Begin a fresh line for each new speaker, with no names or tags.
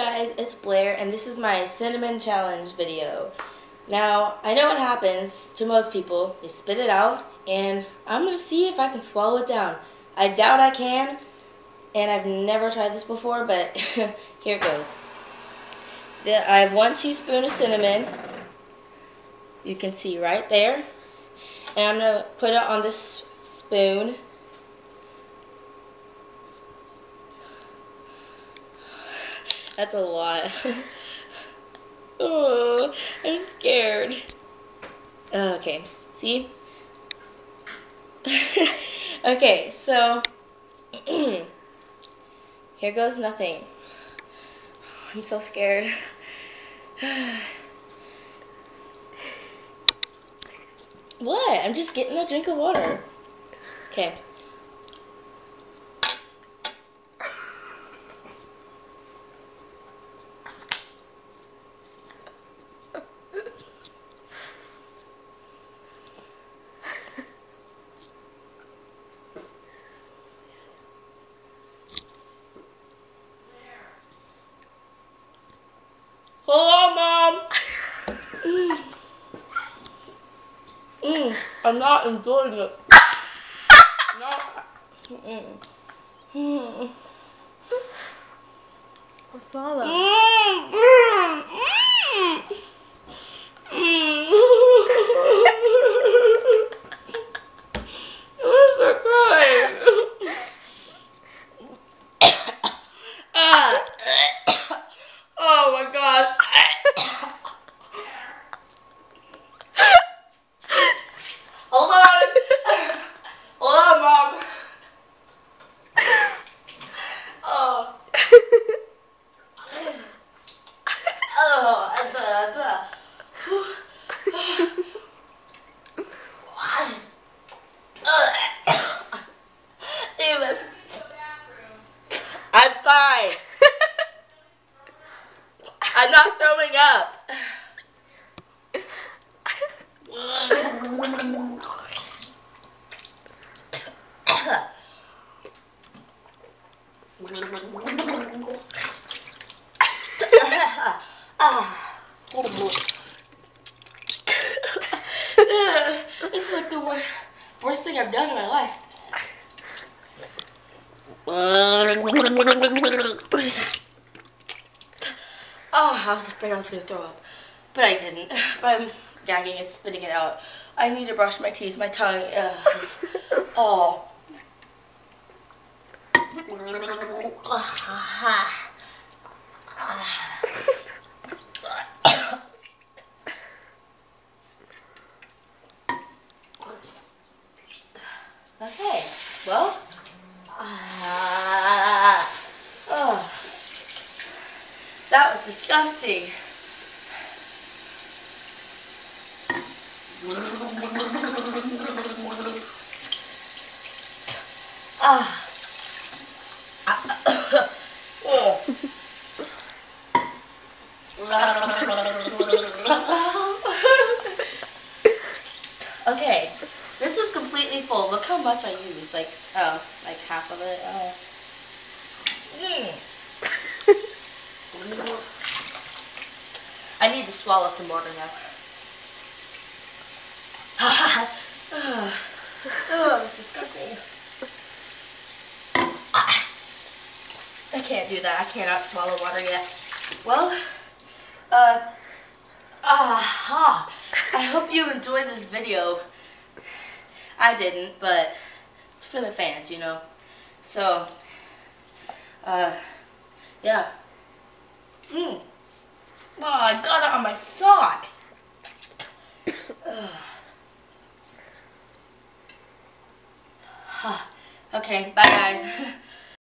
guys, it's Blair and this is my cinnamon challenge video. Now, I know what happens to most people. They spit it out and I'm going to see if I can swallow it down. I doubt I can and I've never tried this before, but here it goes. I have one teaspoon of cinnamon. You can see right there. And I'm going to put it on this spoon. That's a lot. oh, I'm scared. Uh, okay, see? okay, so here goes nothing. I'm so scared. what? I'm just getting a drink of water. Okay. Hello, Mom. Mm. Mm, I'm not enjoying it. not. Mm.
What's all that?
Mm, mm. Mm. I'm so crying. ah. oh my god. Hold on. Hold on, mom. Oh. Oh, the, the. I'm fine. I'm not throwing up. this is like the worst, worst thing I've done in my life. Oh, I was afraid I was gonna throw up, but I didn't. But I'm gagging and spitting it out. I need to brush my teeth. My tongue. Uh, oh. Okay. Well. Uh, oh. That was disgusting. Ah. okay, this was completely full. Look how much I used. Like, oh, like half of it. Oh. Mm. I need to swallow some water now. oh, oh, it's disgusting. I can't do that. I cannot swallow water yet. Well, uh, aha. I hope you enjoyed this video. I didn't, but it's for the fans, you know. So, uh, yeah. Mmm. Oh, I got it on my sock. okay, bye guys.